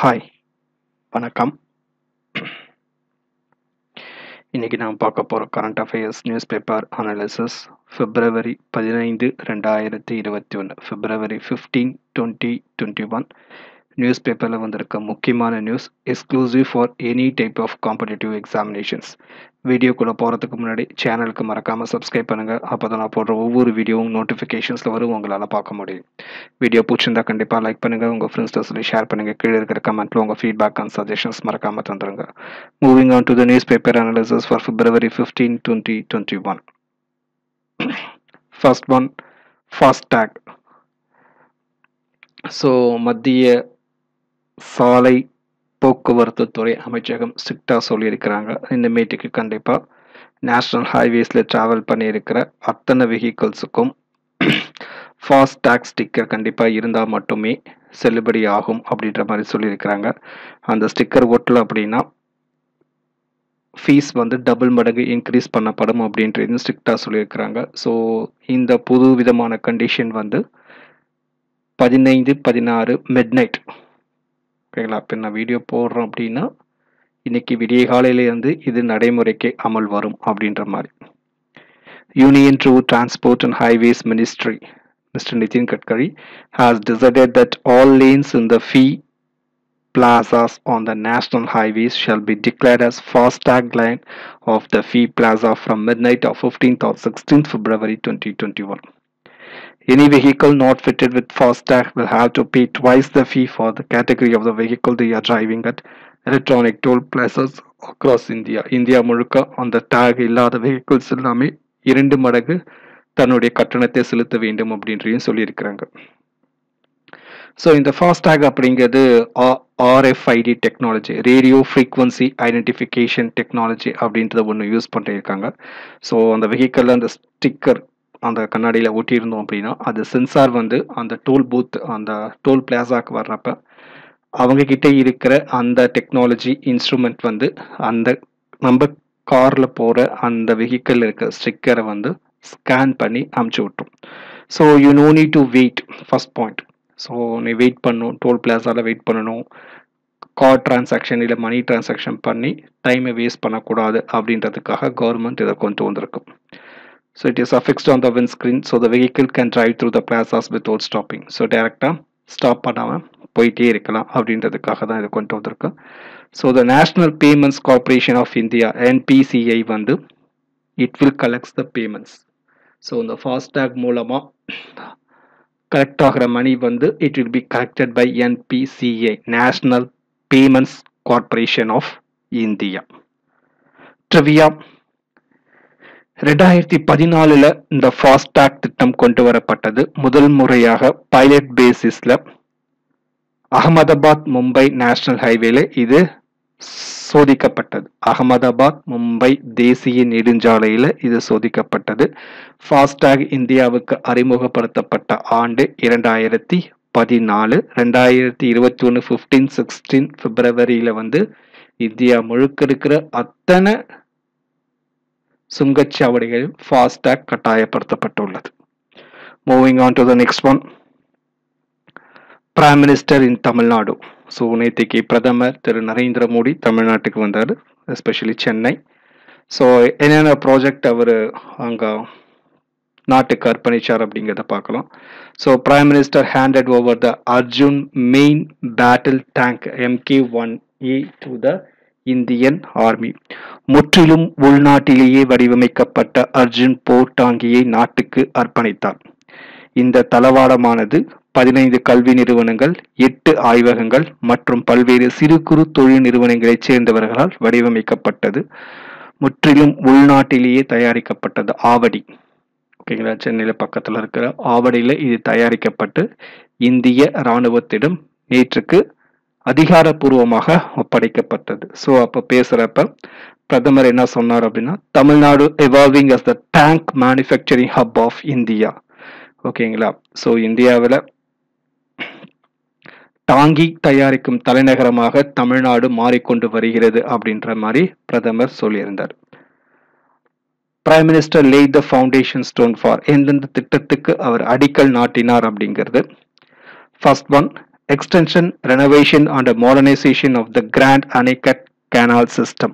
Hi வணக்கம். இன்றைக்கி நாம் பார்க்க போகிற current affairs news paper analysis பிப்ரவரி பதினைந்து ரெண்டாயிரத்தி இருபத்தி ஒன்று February fifteen twenty twenty one news பேப்பரில் வந்திருக்க முக்கியமான news exclusive for any type of competitive examinations வீடியோக்குள்ளே போகிறதுக்கு முன்னாடி சேனலுக்கு மறக்காமல் சப்ஸ்கிரைப் பண்ணுங்கள் அப்போ தான் நான் போடுற ஒவ்வொரு வீடியோவும் நோட்டிஃபிகேஷன்ஸில் வரும். உங்களால் பார்க்க முடியும். வீடியோ பிடிச்சிருந்தா கண்டிப்பாக லைக் பண்ணுங்கள் உங்கள் ஃப்ரெண்ட்ஸ்ட்ட சொல்லி ஷேர் பண்ணுங்கள் கீழே இருக்கிற கமெண்ட்டில் உங்கள் ஃபீட்பேக் அண்ட் சஜஷன்ஸ் மறக்காமல் தந்துருங்க. Moving on to the news paper analysis for February fifteen twenty twenty one first one FASTag so மத்திய சாலை போக்குவரத்து துறை அமைச்சகம் ஸ்ட்ரிக்டாக சொல்லியிருக்கிறாங்க. இந்த மீட்டுக்கு கண்டிப்பாக நேஷ்னல் ஹைவேஸில் ட்ராவல் பண்ணியிருக்கிற அத்தனை வெஹிக்கிள்ஸுக்கும் ஃபாஸ்டேக் ஸ்டிக்கர் கண்டிப்பாக இருந்தால் மட்டுமே செல்லுபடி ஆகும் அப்படின்ற மாதிரி சொல்லியிருக்கிறாங்க. அந்த ஸ்டிக்கர் ஒட்டல அப்படின்னா ஃபீஸ் வந்து டபுள் மடங்கு இன்க்ரீஸ் பண்ணப்படும் அப்படின்றது ஸ்ட்ரிக்டாக சொல்லியிருக்கிறாங்க. ஸோ இந்த புது விதமான கண்டிஷன் வந்து பதினைந்து பதினாறு மிட் நைட் ஓகேங்களா இப்போ நான் வீடியோ போடுறோம் அப்படின்னா இன்னைக்கு விடிய காலையிலேருந்து இது நடைமுறைக்கு அமல் வரும் அப்படின்ற மாதிரி union road transport and highways ministry Mr. Nitin Gadkari has decided that all lanes in the fee plazas on the national highways shall be declared as FASTag line of the fee plaza from midnight of 15th or 16th February 2021. Any vehicle not fitted with FASTag will have to pay twice the fee for the category of the vehicle they are driving at electronic toll plazas across India. India முழுக்க அந்த take இல்லாத vehicles எல்லாமே இரண்டு மடங்கு தன்னுடைய கட்டணத்தை செலுத்த வேண்டும் அப்படின்றையும் சொல்லியிருக்கிறாங்க ஸோ இந்த ஃபாஸ்டாக் அப்படிங்கிறது RFID technology radio frequency identification technology அப்படின்றத ஒன்று யூஸ் பண்ணியிருக்காங்க ஸோ அந்த வெஹிக்கலில் அந்த ஸ்டிக்கர் அந்த கண்ணாடியில் ஒட்டியிருந்தோம் அப்படின்னா அது சென்சார் வந்து அந்த டோல் பூத் அந்த டோல் பிளாசாக்கு வர்றப்ப அவங்கக்கிட்ட இருக்கிற அந்த டெக்னாலஜி இன்ஸ்ட்ருமெண்ட் வந்து அந்த நம்ம காரில் போகிற அந்த வெஹிக்கிள் இருக்கிற ஸ்டிக்கரை வந்து ஸ்கேன் பண்ணி அமுச்சு விட்டோம். So you no need to wait first point so நீ வெயிட் பண்ணணும் டோல் பிளாஸாவில் வெயிட் பண்ணணும். கார்ட் டிரான்சாக்ஷன் இல்லை மணி டிரான்சாக்ஷன் பண்ணி டைமை வேஸ்ட் பண்ணக்கூடாது அப்படின்றதுக்காக கவர்மெண்ட் இதை கொண்டு வந்திருக்கும் so it is affixed on the windscreen so the vehicle can drive through the plazas without stopping so டேரெக்டாக ஸ்டாப் பண்ணாமல் போயிட்டே இருக்கலாம் அப்படின்றதுக்காக தான் இதை கொண்டு வந்திருக்கோம் so the national payments corporation of India NPCI வந்து it will collects the payments so இந்த ஃபாஸ்டேக் மூலமாக கலெக்ட் ஆகிற மணி வந்து it will be collected by NPCI national payments corporation of India trivia ரெண்டாயிரத்தி பதினாலில் இந்த ஃபாஸ்டாக் திட்டம் கொண்டு வரப்பட்டது முதல் முறையாக பைலட் பேசிஸில் அகமதாபாத் மும்பை நேஷனல் ஹைவேல இது சோதிக்கப்பட்டது. அகமதாபாத் மும்பை தேசிய நெடுஞ்சாலையில் இது சோதிக்கப்பட்டது. ஃபாஸ்டாக் இந்தியாவுக்கு அறிமுகப்படுத்தப்பட்ட ஆண்டு இரண்டாயிரத்தி பதினாலு. ரெண்டாயிரத்தி இருபத்தி ஒன்று ஃபிஃப்டீன் சிக்ஸ்டீன் பிப்ரவரியில் வந்து இந்தியா முழுக்க இருக்கிற அத்தனை சுங்கச்சாவடிகளில் FASTag கட்டாயப்படுத்தப்பட்டுள்ளது. Moving on to the next one prime minister in Tamil Nadu so நேற்றுக்கு பிரதமர் திரு நரேந்திர மோடி தமிழ்நாட்டுக்கு வந்தார் எஸ்பெஷலி சென்னை ஸோ என்னென்ன ப்ராஜெக்ட் அவர் அங்கே நாட்டுக்கு அர்ப்பணித்தார் அப்படிங்கிறத பார்க்கலாம். So prime minister handed over the Arjun main battle tank MK one A to the Indian army. முற்றிலும் உள்நாட்டிலேயே வடிவமைக்கப்பட்ட அர்ஜுன் போர் டாங்கியை நாட்டுக்கு அர்ப்பணித்தார். இந்த தளவாடமானது பதினைந்து கல்வி நிறுவனங்கள் எட்டு ஆய்வகங்கள் மற்றும் பல்வேறு சிறு குறு தொழில் நிறுவனங்களைச் சேர்ந்தவர்களால் வடிவமைக்கப்பட்டது. முற்றிலும் உள்நாட்டிலேயே தயாரிக்கப்பட்டது ஆவடி. ஓகேங்களா? சென்னையில் பக்கத்தில் இருக்கிற ஆவடியில் இது தயாரிக்கப்பட்டு இந்திய இராணுவத்திடம் நேற்றுக்கு அதிகாரப்பூர்வமாக ஒப்படைக்கப்பட்டது. ஸோ அப்போ பேசுகிறப்ப பிரதமர் என்ன சொன்னார் அப்படின்னா Tamil Nadu evolving as the tank manufacturing hub of India ஓகேங்களா ஸோ இந்தியாவில் தாங்கி தயாரிக்கும் தலைநகரமாக தமிழ்நாடு மாறிக்கொண்டு வருகிறது அப்படின்ற மாதிரி பிரதமர் சொல்லியிருந்தார். Prime minister lay the foundation stone for எந்தெந்த திட்டத்துக்கு அவர் அடிக்கல் நாட்டினார் அப்படிங்கிறது. First one extension, renovation and modernization of the Grand Anicut Canal System.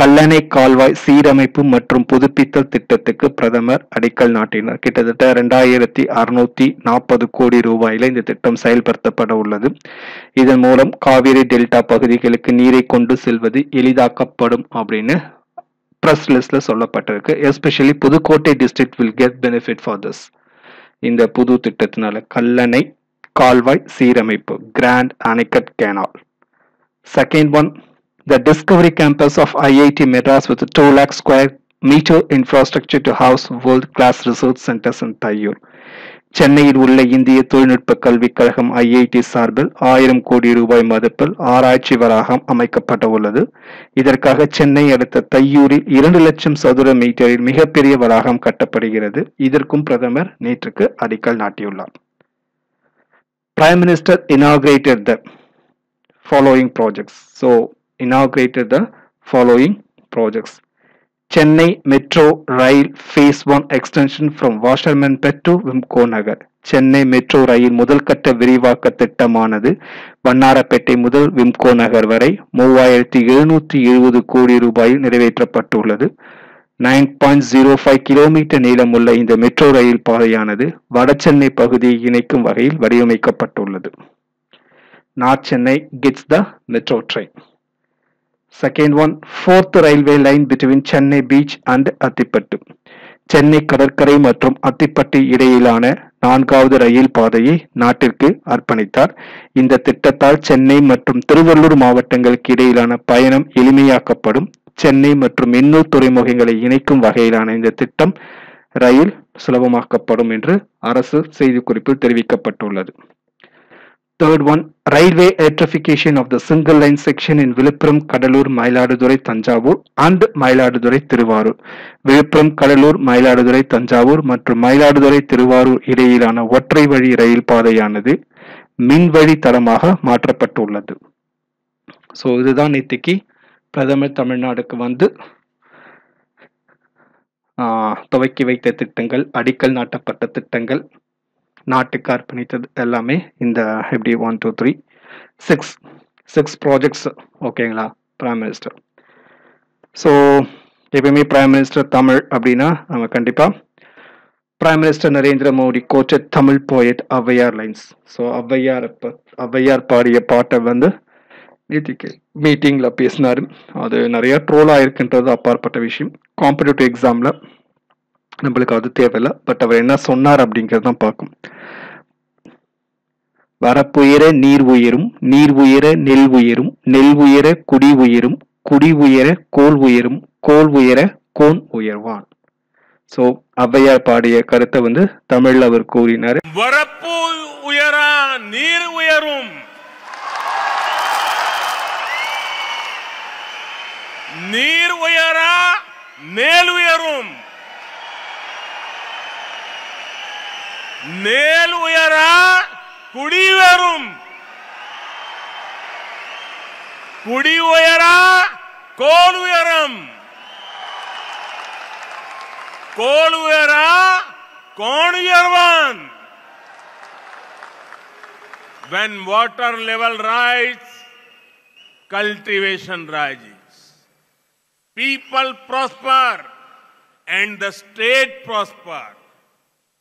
Kallanai கால்வாய் சீரமைப்பு மற்றும் புதுப்பித்தல் திட்டத்துக்கு பிரதமர் அடிக்கல் நாட்டினார். கிட்டத்தட்ட ரெண்டாயிரத்தி அறுநூத்தி நாற்பது கோடி ரூபாயில இந்த திட்டம் செயல்படுத்தப்பட உள்ளது. இதன் மூலம் காவிரி டெல்டா பகுதிகளுக்கு நீரை கொண்டு செல்வது எளிதாக்கப்படும் அப்படின்னு ப்ரெஸ் லிஸ்ட்ல சொல்லப்பட்டிருக்கு. Especially Pudukkottai district will get benefit for this இந்த புது திட்டத்தினால கல்லணை கால்வாய் சீரமைப்பு grand anicut canal second one the Discovery campus of IIT Madras with a 2 lakh square meter infrastructure to house world-class research centers in Tayyur. சென்னையில் உள்ள இந்திய தொழில்நுட்ப கல்விக் கழகம் IIT சார்பில் ஆயிரம் கோடி ரூபாய் மதிப்பில் ஆராய்ச்சி வளாகம் அமைக்கப்பட உள்ளது இதற்காக சென்னை அடுத்த தையூரில் இரண்டு லட்சம் சதுர மீட்டரில் மிகப்பெரிய வளாகம் கட்டப்படுகிறது. இதற்கும் பிரதமர் நேற்றுக்கு அடிக்கல் நாட்டியுள்ளார். Prime minister inaugurated the following projects so inaugurated the following projects Chennai Metro Rail Phase 1 extension from Washermanpet to Vimco Nagar. Chennai metro rail முதல் கட்ட விரிவாக்க திட்டமானது வண்ணாரப்பேட்டை முதல் விம்கோ நகர் வரை மூவாயிரத்தி எழுநூற்றி எழுபது கோடி ரூபாயில் நிறைவேற்றப்பட்டுள்ளது. Nine point zero five kilometre நீளமுள்ள இந்த மெட்ரோ ரயில் பாதையானது வடசென்னை பகுதியை இணைக்கும் வகையில் வடிவமைக்கப்பட்டுள்ளது. North Chennai gets the metro train Second one, fourth railway line between Chennai Beach and Attipattu. Chennai கடற்கரை மற்றும் அத்திப்பட்டு இடையிலான நான்காவது ரயில் பாதையை நாட்டிற்கு அர்ப்பணித்தார். இந்த திட்டத்தால் சென்னை மற்றும் திருவள்ளூர் மாவட்டங்களுக்கு இடையிலான பயணம் எளிமையாக்கப்படும். சென்னை மற்றும் எண்ணூர் துறைமுகங்களை இணைக்கும் வகையிலான இந்த திட்டம் ரயில் சுலபமாக்கப்படும் என்று அரசு செய்திக்குறிப்பில் தெரிவிக்கப்பட்டுள்ளது. Third one, railway electrification of the single line section in Villupuram Cuddalore Mayiladuthurai Thanjavur and Mayiladuthurai Thiruvarur Villupuram Cuddalore Mayiladuthurai Thanjavur மற்றும் மயிலாடுதுறை திருவாரூர் இடையிலான ஒற்றை வழி ரயில் பாதையானது மின்வழி தடமாக மாற்றப்பட்டுள்ளது. ஸோ இதுதான் நேற்றுக்கு பிரதமர் தமிழ்நாடுக்கு வந்து துவக்கி வைத்த திட்டங்கள் அடிக்கல் நாட்டப்பட்ட திட்டங்கள். நாட்டுக்கு அர்ப்பணித்தது எல்லாமே இந்த எப்படி one two three six six projects ஓகேங்களா பிரைம் மினிஸ்டர் ஸோ எப்பயுமே பிரைம் மினிஸ்டர் தமிழ் அப்படின்னா நம்ம கண்டிப்பாக prime minister Narendra Modi quoted Tamil poet Avvaiyar lines so Avvaiyar இப்போ ஔவையார் பாடிய பாட்டை வந்து நேற்றுக்கு மீட்டிங்கில் பேசினார். அது நிறைய ட்ரோல் ஆயிருக்குன்றது அப்பாற்பட்ட விஷயம். காம்படிட்டிவ் எக்ஸாமில் நம்மளுக்கு அது தேவையில்லை. பட் அவர் என்ன சொன்னார் அப்படிங்கிறது தான் பார்க்கும் வரப்புயர நீர் உயரும் நீர் உயர நெல் உயரும் நெல் உயர குடி உயரும் குடி உயர கோல் உயரும் கோல் உயர கோன் உயர்வான். சோ ஔவையார் பாடிய கருத்தை வந்து தமிழ்ல அவர் கூறினார். வரப்பு உயரா நீர் உயரும். நீர் உயரா மேல் உயரும். மேல் உயரா குடி உயரும் குடி உயரா கோல் உயரும் கோல் உயரா கோன் உயர்வான் When water level rises, cultivation rises. People prosper and the state prosper.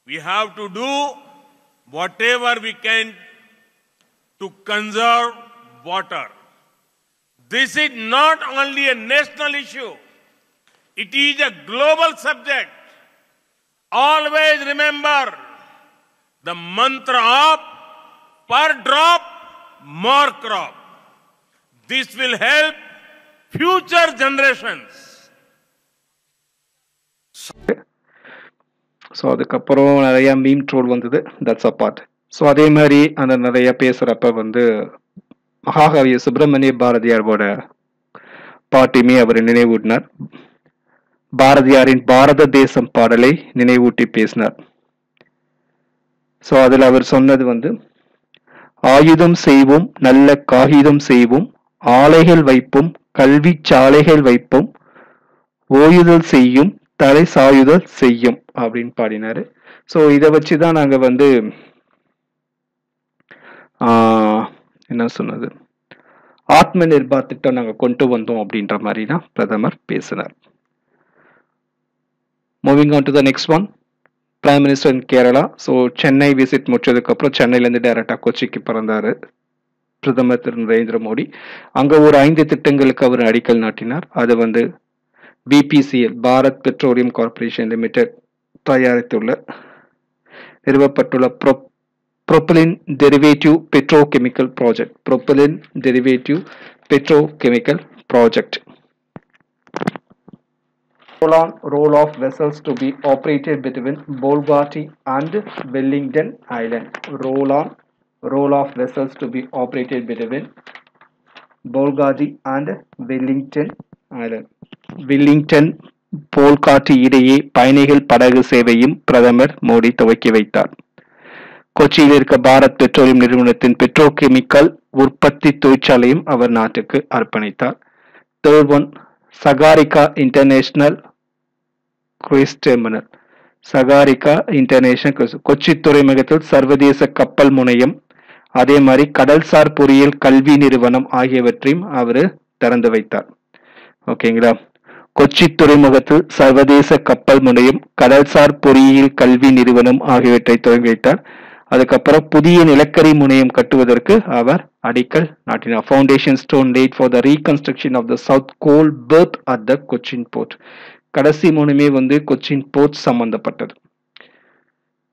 We have to do whatever we can to conserve water. This is not only a national issue, it is a global subject. Always remember the mantra of per drop, more crop. This will help future generations. So அதுக்கப்புறம் நிறைய meme troll வந்தது. That's a part so அதே மாதிரி அந்த நிறைய பேசுகிறப்ப வந்து மகாகவி சுப்பிரமணிய பாரதியாரோட பாட்டியுமே அவர் நினைவூட்டினார். பாரதியாரின் பாரத தேசம் பாடலை நினைவூட்டி பேசினார். ஸோ அதில் அவர் சொன்னது வந்து ஆயுதம் செய்வோம் நல்ல காகிதம் செய்வோம் ஆலைகள் வைப்போம் கல்வி சாலைகள் வைப்போம் ஓயுதல் செய்யும் தலை சாயுதல் செய்யும் அப்படின்னு பாடினாரு. ஸோ இதை வச்சு தான் நாங்கள் வந்து என்ன சொன்னது? ஆத்ம நிர்பார் திட்டம் நாங்கள் கொண்டு வந்தோம் அப்படின்ற மாதிரி தான் பிரதமர் பேசினார். Moving on to the next one prime minister in Kerala so Chennai visit முடிச்சதுக்கப்புறம் சென்னையிலேருந்து டைரெக்டாக கொச்சிக்கு பிறந்தார் பிரதமர் திரு நரேந்திர மோடி. அங்கே ஒரு ஐந்து திட்டங்களுக்கு அவர் அடிக்கல் நாட்டினார். அது வந்து BPCL, Bharat Petroleum Corporation Limited, Tayaritula, River Patula Pro Propylene Derivative Petrochemical Project, Propylene Derivative Petrochemical Project. Roll-on roll off vessels to be operated between Bolgati and Wellington Island. Roll-on role of vessels to be operated between Bolgati and Wellington Willingdon Bolgatty இடையே பயணிகள் படகு சேவையும் பிரதமர் மோடி துவக்கி வைத்தார். கொச்சியில் இருக்க Bharat petroleum நிறுவனத்தின் பெட்ரோகெமிக்கல் உற்பத்தி தொழிற்சாலையும் அவர் நாட்டுக்கு அர்ப்பணித்தார். Third one Sagarika international cruise terminal Sagarika international Kochi துறைமுகத்தில் சர்வதேச கப்பல் முனையம் அதே மாதிரி கடல்சார் பொறியியல் கல்வி நிறுவனம் ஆகியவற்றையும் அவர் திறந்து வைத்தார். ஓகேங்களா? கொச்சி துறைமுகத்தில் சர்வதேச கப்பல் முனையம் கடல்சார் பொறியியல் கல்வி நிறுவனம் ஆகியவற்றை தொடங்கி வைத்தார். அதுக்கப்புறம் புதிய நிலக்கரி முனையம் கட்டுவதற்கு அவர் அடிக்கல் நாட்டினார். Foundation stone laid for the reconstruction of the south coal berth at the Cochin Port கடைசி மூணுமே வந்து கொச்சின் போர்ட் சம்பந்தப்பட்டது.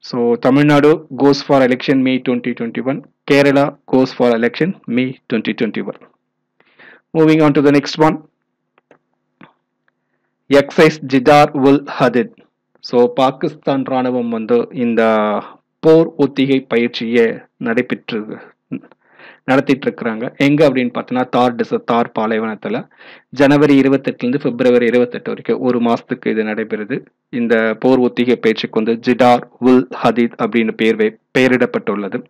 So Tamil Nadu goes for election May twenty twenty one Kerala goes for election May twenty twenty one moving on to the next one exercise Jidar ul Hadeed so Pakistan ராணுவம் வந்து இந்த போர் ஒத்திகை பயிற்சியை நடைபெற்று நடத்திட்டு இருக்கிறாங்க எங்க அப்படின்னு பார்த்தோன்னா தார் டிச தார் பாலைவனத்தில். ஜனவரி இருபத்தெட்டுலேருந்து பிப்ரவரி இருபத்தெட்டு வரைக்கும் ஒரு மாசத்துக்கு இது நடைபெறுது. இந்த போர் ஒத்திகை பயிற்சிக்கு வந்து ஜிடார் உல் ஹதீத் அப்படின்னு பெயர் பெயரிடப்பட்டுள்ளது.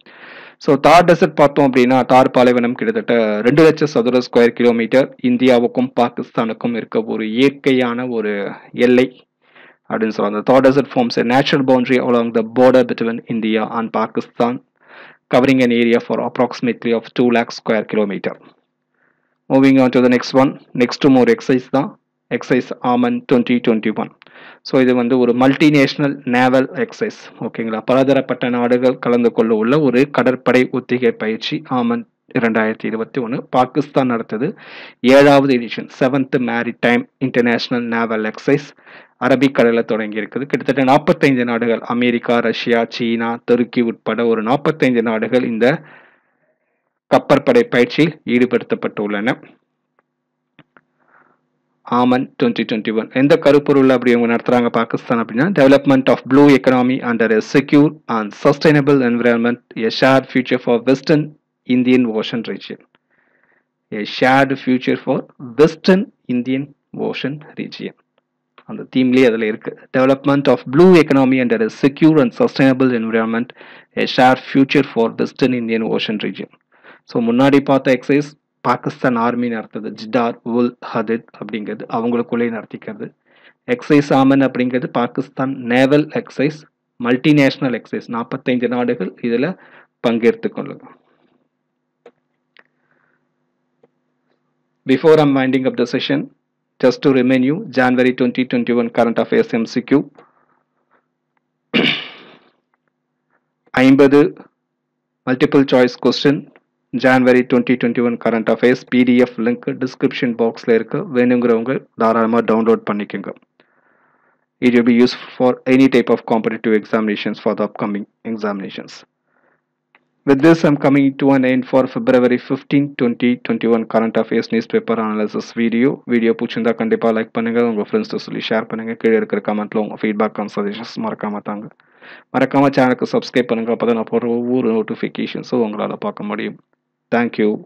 ஸோ தார் டெசர்ட் பார்த்தோம் அப்படின்னா தார் பாலைவனம் கிட்டத்தட்ட ரெண்டு லட்சம் சதுர ஸ்கொயர் கிலோமீட்டர் இந்தியாவுக்கும் பாகிஸ்தானுக்கும் இருக்க ஒரு இயற்கையான ஒரு எல்லை அப்படின்னு சொல்லுவாங்க Thar desert forms a natural boundary along the border between India and Pakistan covering an area for approximately of two lakh square kilometre moving on to the next one Next more exercise தான் exercise Aman twenty twenty one so இது வந்து ஒரு multinational naval exercise ஓகேங்களா பலதரப்பட்ட நாடுகள் கலந்து கொள்ள உள்ள ஒரு கடற்படை ஒத்திகை பயிற்சி ஆமன் இரண்டாயிரத்தி இருபத்தி ஒன்று பாகிஸ்தான் நடத்தது ஏழாவது edition seventh maritime international naval exercise அரபிக்கடலில் தொடங்கி இருக்குது கிட்டத்தட்ட நாற்பத்தைந்து நாடுகள் அமெரிக்கா ரஷ்யா சீனா துருக்கி உட்பட ஒரு நாற்பத்தைந்து நாடுகள் இந்த கப்பற்படை பயிற்சியில் ஈடுபடுத்தப்பட்டுள்ளன. ஆமன் டுவெண்ட்டி டுவெண்ட்டி ஒன் எந்த கருப்பொருள் அப்படி அவங்க நடத்துகிறாங்க பாகிஸ்தான் அப்படின்னா development of blue economy under a secure and sustainable environment a share future for western Indian ocean region a shared future for western Indian ocean region அந்த தீம்லேயே அதில் இருக்குது development of blue economy under a secure and sustainable environment a share future for western Indian ocean region so முன்னாடி பார்த்த exercise Pakistan army நடத்துது ஜிடார் உல் ஹதித் அப்படிங்கிறது அவங்களுக்குள்ளே நடத்திக்கிறது. Exercise Aman அப்படிங்கிறது Pakistan naval exercise multinational exercise நாற்பத்தைந்து நாடுகள் இதில் பங்கேற்று கொள்ளுங்க Before I'm winding session just to just to remind you, January 2021 current affairs MCQ. ஐம்பது multiple choice question January twenty twenty one current affairs PDF link description பாக்ஸில் இருக்கு. வேணுங்கிறவங்க தாராளமாக டவுன்லோட் பண்ணிக்கோங்க. It will be useful for any type of competitive examinations for the upcoming examinations. With this, I'm coming to an end for February 15, 2021 current affairs newspaper analysis video. Video பிடிச்சிருந்தா கண்டிப்பாக like பண்ணுங்கள் உங்கள் ஃப்ரெண்ட்ஸ்ட்டு சொல்லி share பண்ணுங்கள் கீழே இருக்கிற கமெண்ட்ல உங்கள் ஃபீட்பேக் அண்ட் சஜஷன்ஸ் மறக்காம தாங்க. மறக்காமல் சேனலுக்கு சப்ஸ்கிரைப் பண்ணுங்கள் அப்போ தான் நான் போடுற ஒவ்வொரு நோட்டிஃபிகேஷன்ஸும் உங்களால் பார்க்க முடியும். Thank you.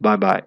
Bye bye.